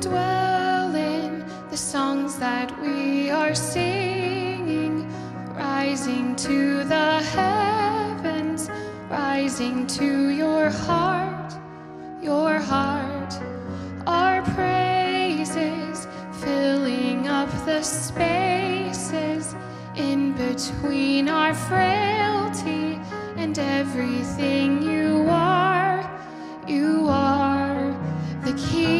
dwell in the songs that we are singing, rising to the heavens, rising to your heart, your heart. Our praises filling up the spaces in between our frailty and everything you are, you are the key.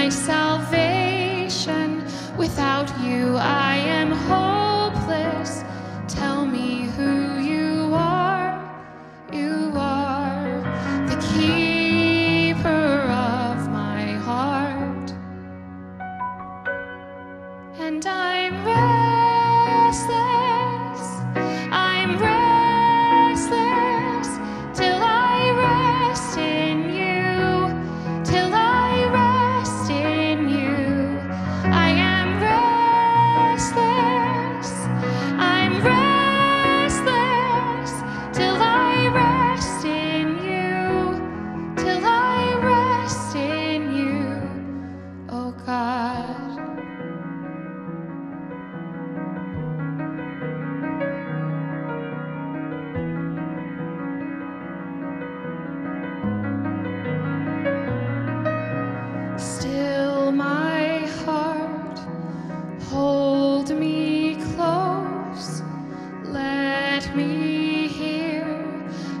my salvation. Without you, I me hear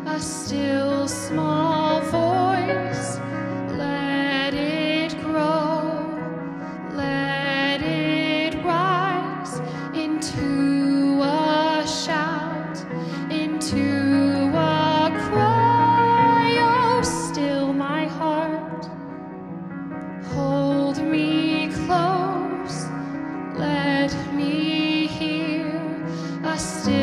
a still small voice. Let it grow, let it rise into a shout, into a cry. Oh, still my heart, hold me close, let me hear a still.